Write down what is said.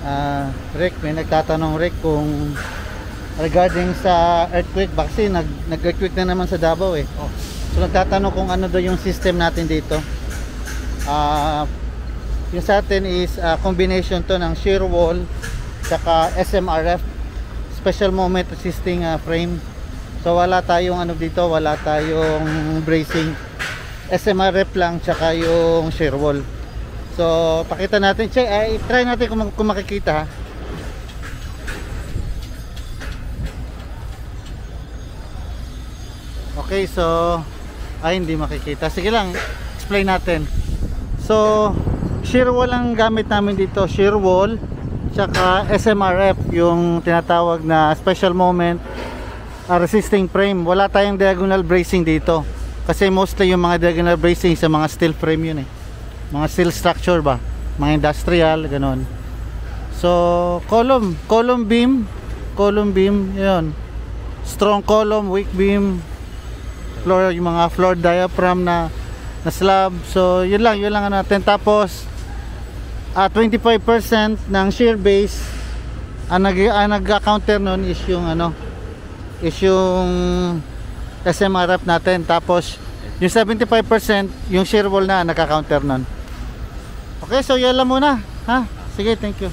Ah, Rick, may nagtatanong Rick kung regarding sa earthquake kasi nag nag-earthquake na naman sa Davao eh. Oh. So nagtatanong kung ano daw yung system natin dito. Ah, yung sa atin is ah, combination to ng shear wall saka SMRF special moment resisting ah, frame. So wala tayong ano dito, wala tayong bracing. SMRF lang tsaka yung shear wall. So pakita natin, check, ay try natin kung, kung makikita ha. Okay, so ay hindi makikita. Sige lang, explain natin. So, shear wall ang gamit namin dito, shear wall tsaka SMRF yung tinatawag na special moment uh, resisting frame. Wala tayong diagonal bracing dito. Kasi mostly yung mga diagonal bracing sa mga steel frame yun eh. Mga steel structure ba? Mga industrial, ganon. So, column, column beam, column beam, yun. Strong column, weak beam, floor, yung mga floor diaphragm na na slab. So, yun lang, yun lang ano natin. Tapos, at 25% ng shear base ang nag ang nag-counter nun is yung ano is yung SMRF natin tapos yung 75% yung shear wall na nagka-counter nun okay so yan lang muna ha? Sige thank you